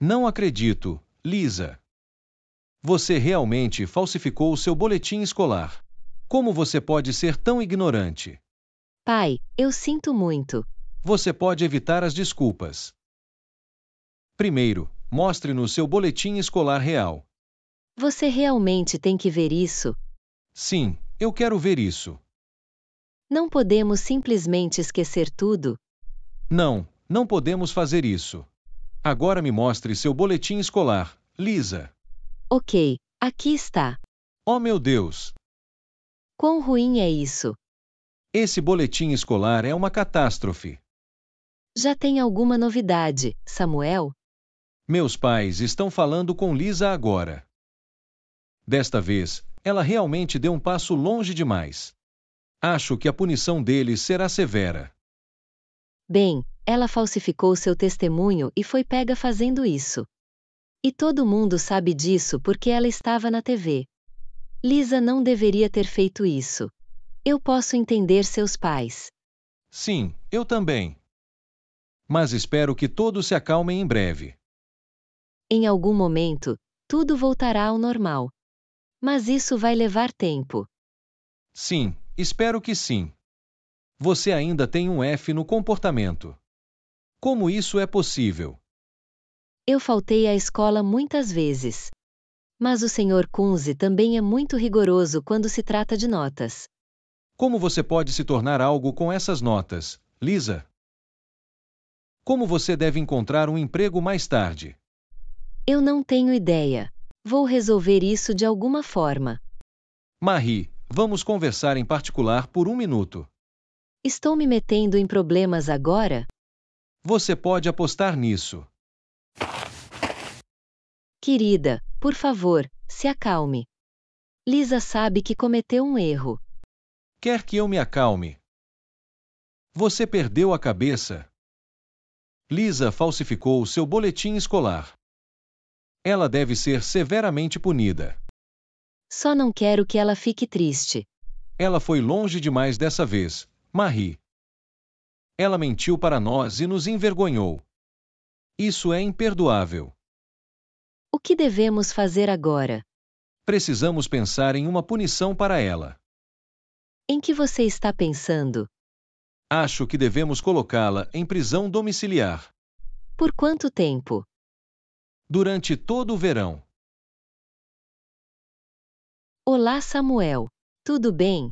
Não acredito, Lisa. Você realmente falsificou o seu boletim escolar. Como você pode ser tão ignorante? Pai, eu sinto muito. Você pode evitar as desculpas. Primeiro, mostre-nos seu boletim escolar real. Você realmente tem que ver isso. Sim, eu quero ver isso. Não podemos simplesmente esquecer tudo. Não, não podemos fazer isso. Agora me mostre seu boletim escolar, Lisa. Ok, aqui está. Oh meu Deus! Quão ruim é isso? Esse boletim escolar é uma catástrofe. Já tem alguma novidade, Samuel? Meus pais estão falando com Lisa agora. Desta vez, ela realmente deu um passo longe demais. Acho que a punição deles será severa. Bem, ela falsificou seu testemunho e foi pega fazendo isso. E todo mundo sabe disso porque ela estava na TV. Lisa não deveria ter feito isso. Eu posso entender seus pais. Sim, eu também. Mas espero que todos se acalmem em breve. Em algum momento, tudo voltará ao normal. Mas isso vai levar tempo. Sim, espero que sim. Você ainda tem um F no comportamento. Como isso é possível? Eu faltei à escola muitas vezes. Mas o Sr. Kunze também é muito rigoroso quando se trata de notas. Como você pode se tornar algo com essas notas, Lisa? Como você deve encontrar um emprego mais tarde? Eu não tenho ideia. Vou resolver isso de alguma forma. Marie, vamos conversar em particular por um minuto. Estou me metendo em problemas agora? Você pode apostar nisso. Querida, por favor, se acalme. Lisa sabe que cometeu um erro. Quer que eu me acalme? Você perdeu a cabeça. Lisa falsificou seu boletim escolar. Ela deve ser severamente punida. Só não quero que ela fique triste. Ela foi longe demais dessa vez, Marie. Ela mentiu para nós e nos envergonhou. Isso é imperdoável. O que devemos fazer agora? Precisamos pensar em uma punição para ela. Em que você está pensando? Acho que devemos colocá-la em prisão domiciliar. Por quanto tempo? Durante todo o verão. Olá, Samuel. Tudo bem?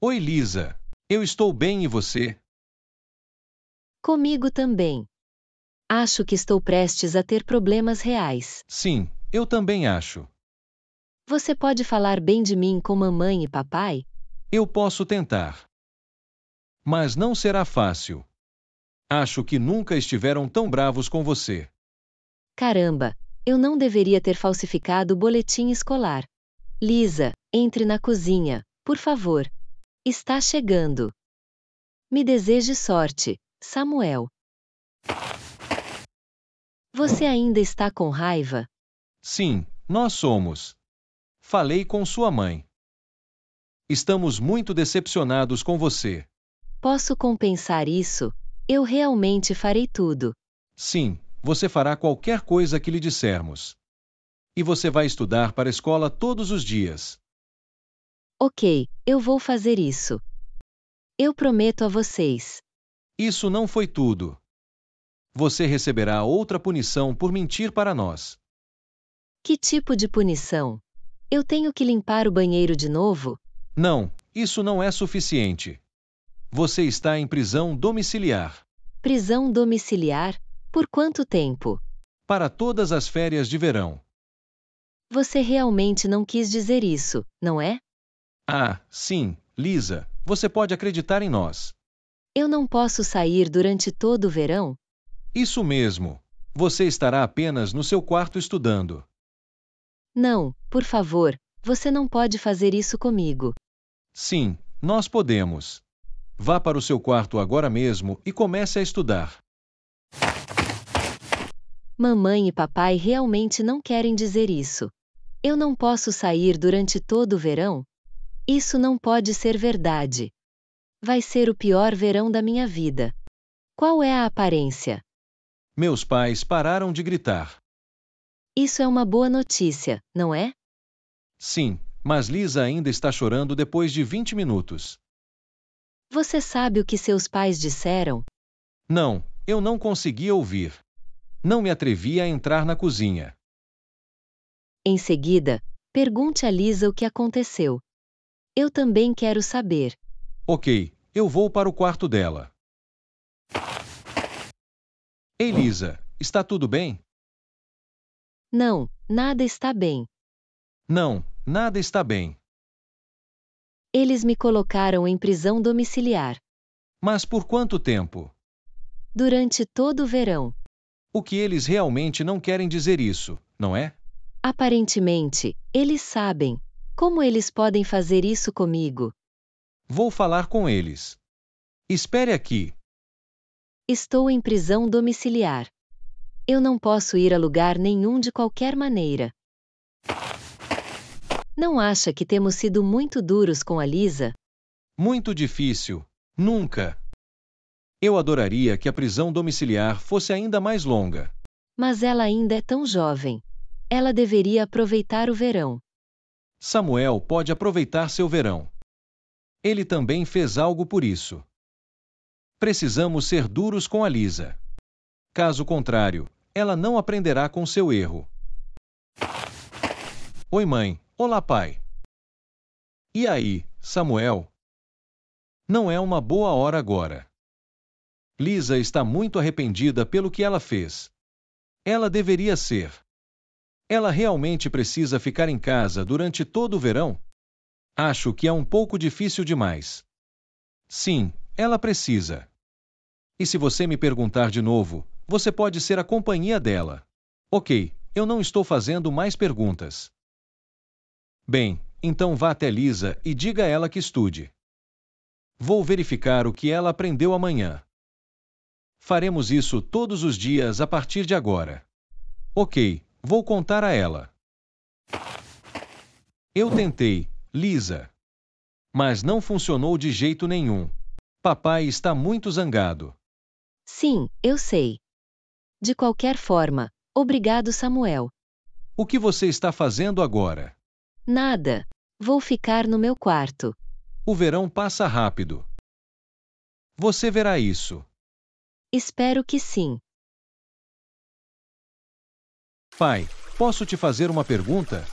Oi, Lisa. Eu estou bem e você? Comigo também. Acho que estou prestes a ter problemas reais. Sim, eu também acho. Você pode falar bem de mim com mamãe e papai? Eu posso tentar. Mas não será fácil. Acho que nunca estiveram tão bravos com você. Caramba, eu não deveria ter falsificado o boletim escolar. Lisa, entre na cozinha, por favor. Está chegando. Me deseje sorte, Samuel. Você ainda está com raiva? Sim, nós somos. Falei com sua mãe. Estamos muito decepcionados com você. Posso compensar isso? Eu realmente farei tudo. Sim, você fará qualquer coisa que lhe dissermos. E você vai estudar para a escola todos os dias. Ok, eu vou fazer isso. Eu prometo a vocês. Isso não foi tudo você receberá outra punição por mentir para nós. Que tipo de punição? Eu tenho que limpar o banheiro de novo? Não, isso não é suficiente. Você está em prisão domiciliar. Prisão domiciliar? Por quanto tempo? Para todas as férias de verão. Você realmente não quis dizer isso, não é? Ah, sim, Lisa, você pode acreditar em nós. Eu não posso sair durante todo o verão? Isso mesmo. Você estará apenas no seu quarto estudando. Não, por favor, você não pode fazer isso comigo. Sim, nós podemos. Vá para o seu quarto agora mesmo e comece a estudar. Mamãe e papai realmente não querem dizer isso. Eu não posso sair durante todo o verão? Isso não pode ser verdade. Vai ser o pior verão da minha vida. Qual é a aparência? Meus pais pararam de gritar. Isso é uma boa notícia, não é? Sim, mas Lisa ainda está chorando depois de 20 minutos. Você sabe o que seus pais disseram? Não, eu não conseguia ouvir. Não me atrevi a entrar na cozinha. Em seguida, pergunte a Lisa o que aconteceu. Eu também quero saber. Ok, eu vou para o quarto dela. Ei, Lisa, está tudo bem? Não, nada está bem. Não, nada está bem. Eles me colocaram em prisão domiciliar. Mas por quanto tempo? Durante todo o verão. O que eles realmente não querem dizer isso, não é? Aparentemente, eles sabem. Como eles podem fazer isso comigo? Vou falar com eles. Espere aqui. Estou em prisão domiciliar. Eu não posso ir a lugar nenhum de qualquer maneira. Não acha que temos sido muito duros com a Lisa? Muito difícil. Nunca. Eu adoraria que a prisão domiciliar fosse ainda mais longa. Mas ela ainda é tão jovem. Ela deveria aproveitar o verão. Samuel pode aproveitar seu verão. Ele também fez algo por isso. Precisamos ser duros com a Lisa. Caso contrário, ela não aprenderá com seu erro. Oi, mãe. Olá, pai. E aí, Samuel? Não é uma boa hora agora. Lisa está muito arrependida pelo que ela fez. Ela deveria ser. Ela realmente precisa ficar em casa durante todo o verão? Acho que é um pouco difícil demais. Sim, ela precisa. E se você me perguntar de novo, você pode ser a companhia dela. Ok, eu não estou fazendo mais perguntas. Bem, então vá até Lisa e diga a ela que estude. Vou verificar o que ela aprendeu amanhã. Faremos isso todos os dias a partir de agora. Ok, vou contar a ela. Eu tentei, Lisa. Mas não funcionou de jeito nenhum. Papai está muito zangado. Sim, eu sei. De qualquer forma, obrigado, Samuel. O que você está fazendo agora? Nada. Vou ficar no meu quarto. O verão passa rápido. Você verá isso. Espero que sim. Pai, posso te fazer uma pergunta?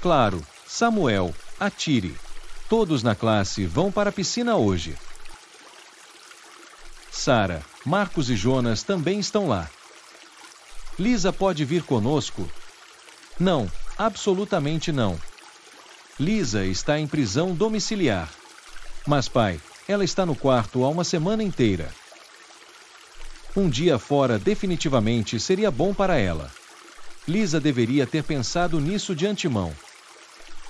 Claro, Samuel, atire. Todos na classe vão para a piscina hoje. Sara, Marcos e Jonas também estão lá. Lisa pode vir conosco? Não, absolutamente não. Lisa está em prisão domiciliar. Mas, pai, ela está no quarto há uma semana inteira. Um dia fora definitivamente seria bom para ela. Lisa deveria ter pensado nisso de antemão.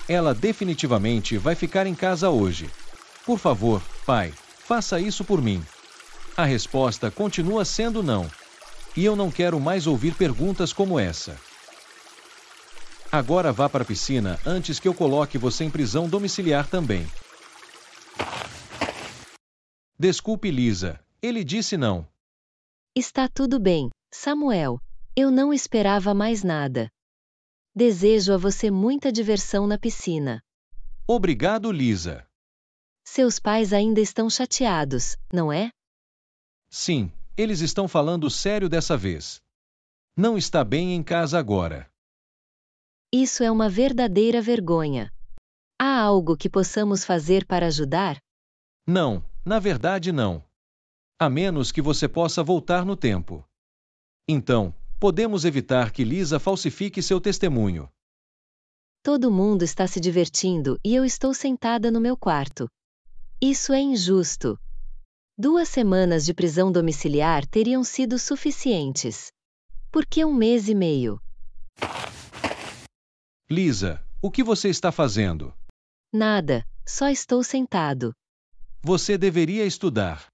Ela definitivamente vai ficar em casa hoje. Por favor, pai, faça isso por mim. A resposta continua sendo não. E eu não quero mais ouvir perguntas como essa. Agora vá para a piscina antes que eu coloque você em prisão domiciliar também. Desculpe, Lisa. Ele disse não. Está tudo bem, Samuel. Eu não esperava mais nada. Desejo a você muita diversão na piscina. Obrigado, Lisa. Seus pais ainda estão chateados, não é? Sim, eles estão falando sério dessa vez. Não está bem em casa agora. Isso é uma verdadeira vergonha. Há algo que possamos fazer para ajudar? Não, na verdade não. A menos que você possa voltar no tempo. Então, podemos evitar que Lisa falsifique seu testemunho. Todo mundo está se divertindo e eu estou sentada no meu quarto. Isso é injusto. Duas semanas de prisão domiciliar teriam sido suficientes. Por que um mês e meio? Lisa, o que você está fazendo? Nada, só estou sentado. Você deveria estudar.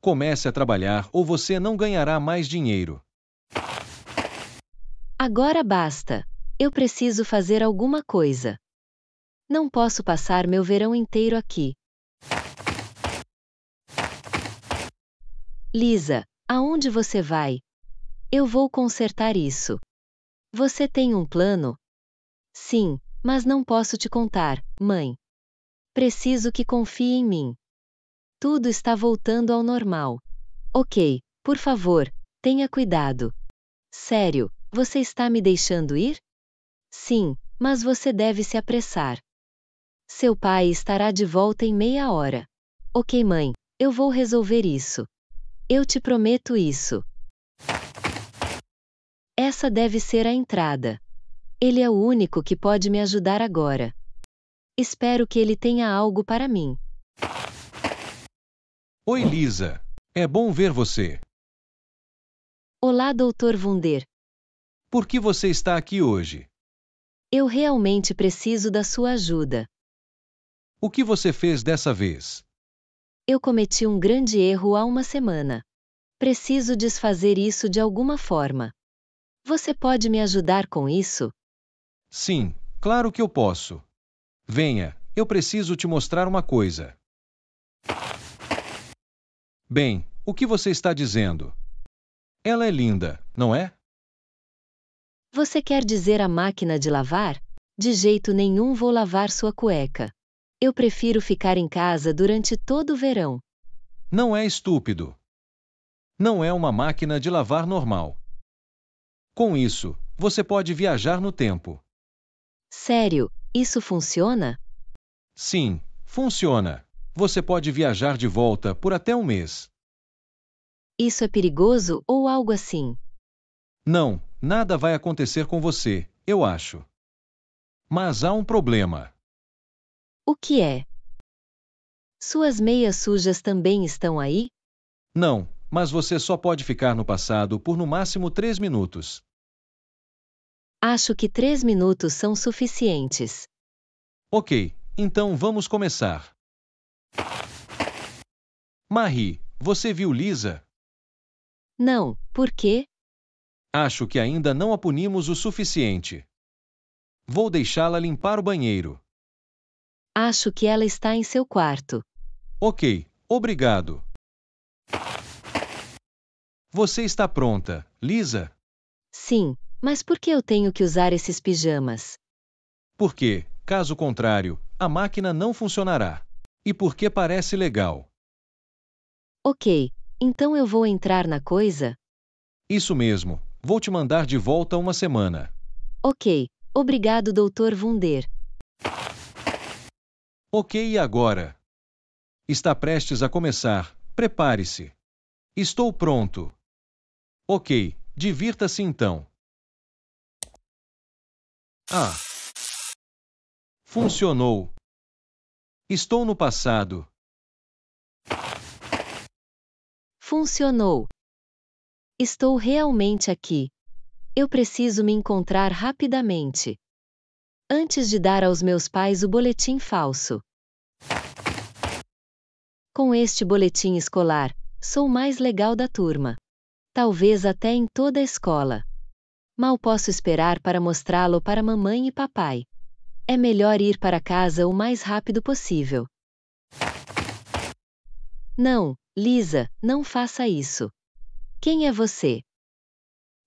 Comece a trabalhar ou você não ganhará mais dinheiro. Agora basta. Eu preciso fazer alguma coisa. Não posso passar meu verão inteiro aqui. Lisa, Aonde você vai? Eu vou consertar isso. Você tem um plano? Sim, mas não posso te contar, mãe. Preciso que confie em mim. Tudo está voltando ao normal. Ok, por favor, tenha cuidado. Sério, você está me deixando ir? Sim, mas você deve se apressar. Seu pai estará de volta em meia hora. Ok, mãe, eu vou resolver isso. Eu te prometo isso. Essa deve ser a entrada. Ele é o único que pode me ajudar agora. Espero que ele tenha algo para mim. Oi, Lisa. É bom ver você. Olá, Dr. Wunder. Por que você está aqui hoje? Eu realmente preciso da sua ajuda. O que você fez dessa vez? Eu cometi um grande erro há uma semana. Preciso desfazer isso de alguma forma. Você pode me ajudar com isso? Sim, claro que eu posso. Venha, eu preciso te mostrar uma coisa. Bem, o que você está dizendo? Ela é linda, não é? Você quer dizer a máquina de lavar? De jeito nenhum vou lavar sua cueca. Eu prefiro ficar em casa durante todo o verão. Não é estúpido. Não é uma máquina de lavar normal. Com isso, você pode viajar no tempo. Sério, isso funciona? Sim, funciona. Você pode viajar de volta por até um mês. Isso é perigoso ou algo assim? Não, nada vai acontecer com você, eu acho. Mas há um problema. O que é? Suas meias sujas também estão aí? Não, mas você só pode ficar no passado por no máximo três minutos. Acho que três minutos são suficientes. Ok, então vamos começar. Marie, você viu Lisa? Não, por quê? Acho que ainda não a punimos o suficiente. Vou deixá-la limpar o banheiro. Acho que ela está em seu quarto. Ok, obrigado. Você está pronta, Lisa? Sim, mas por que eu tenho que usar esses pijamas? Porque, caso contrário, a máquina não funcionará. E porque parece legal. Ok, então eu vou entrar na coisa? Isso mesmo, vou te mandar de volta uma semana. Ok, obrigado, Dr. Wunder. Ok, e agora? Está prestes a começar, prepare-se. Estou pronto. Ok, divirta-se então. Ah! Funcionou. Estou no passado. Funcionou. Estou realmente aqui. Eu preciso me encontrar rapidamente. Antes de dar aos meus pais o boletim falso. Com este boletim escolar, sou o mais legal da turma. Talvez até em toda a escola. Mal posso esperar para mostrá-lo para mamãe e papai. É melhor ir para casa o mais rápido possível. Não, Lisa, não faça isso. Quem é você?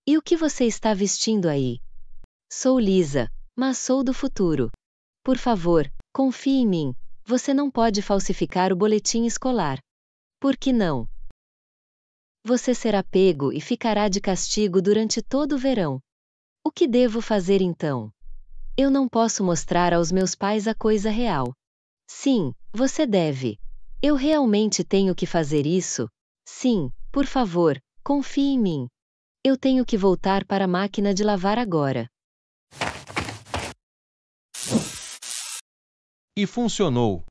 E o que você está vestindo aí? Sou Lisa, mas sou do futuro. Por favor, confie em mim, você não pode falsificar o boletim escolar. Por que não? Você será pego e ficará de castigo durante todo o verão. O que devo fazer então? Eu não posso mostrar aos meus pais a coisa real. Sim, você deve. Eu realmente tenho que fazer isso? Sim, por favor, confie em mim. Eu tenho que voltar para a máquina de lavar agora. E funcionou.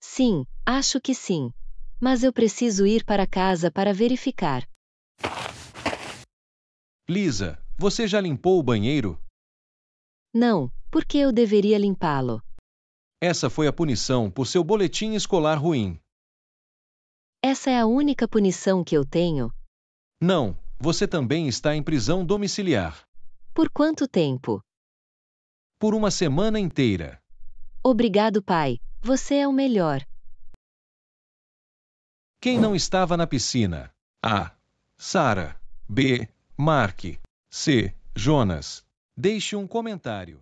Sim, acho que sim. Mas eu preciso ir para casa para verificar. Lisa, você já limpou o banheiro? Não, por que eu deveria limpá-lo? Essa foi a punição por seu boletim escolar ruim. Essa é a única punição que eu tenho? Não, você também está em prisão domiciliar. Por quanto tempo? Por uma semana inteira. Obrigado, pai. Você é o melhor. Quem não estava na piscina? A. Sara. B. Mark. C. Jonas. Deixe um comentário.